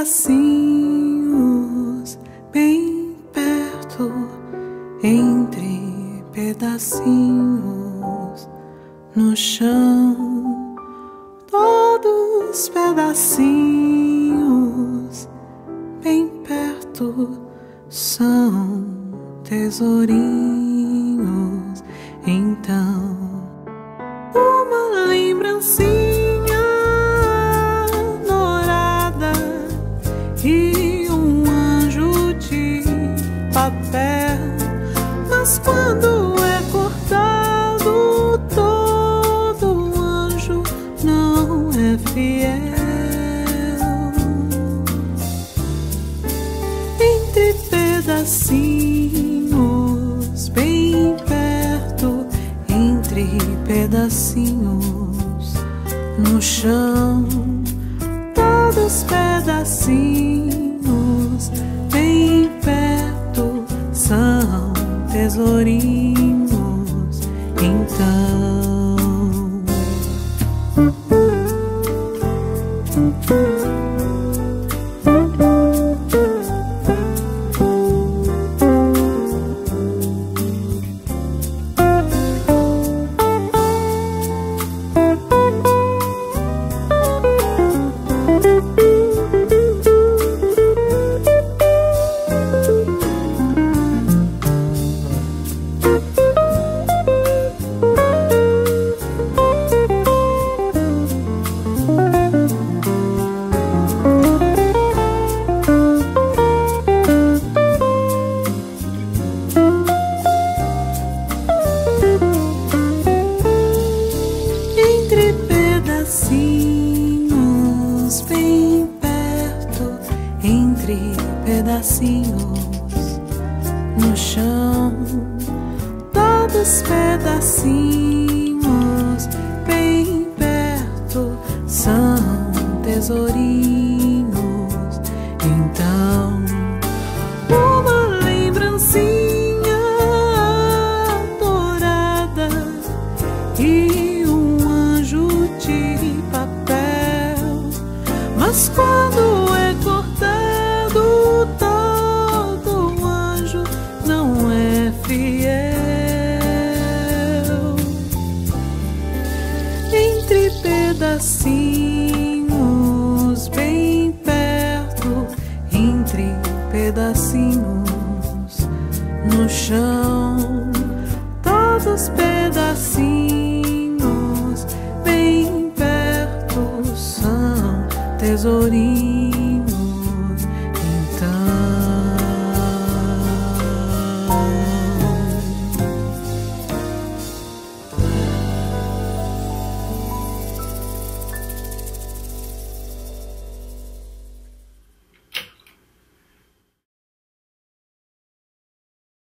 pedacinhos bem perto, entre pedacinhos no chão, todos pedacinhos bem perto são tesourinhos. Então, Quando é cortado, todo anjo não é fiel. Entre pedacinhos, bem perto, entre pedacinhos no chão, todos pedacinhos, tesourinhos. Então. Entre pedacinhos, bem perto, entre pedacinhos no chão, todos pedacinhos, bem perto, são tesourinhos. Então, Mas quando é cortado, todo anjo não é fiel. Entre pedacinhos, bem perto, entre pedacinhos no chão, pedacinhos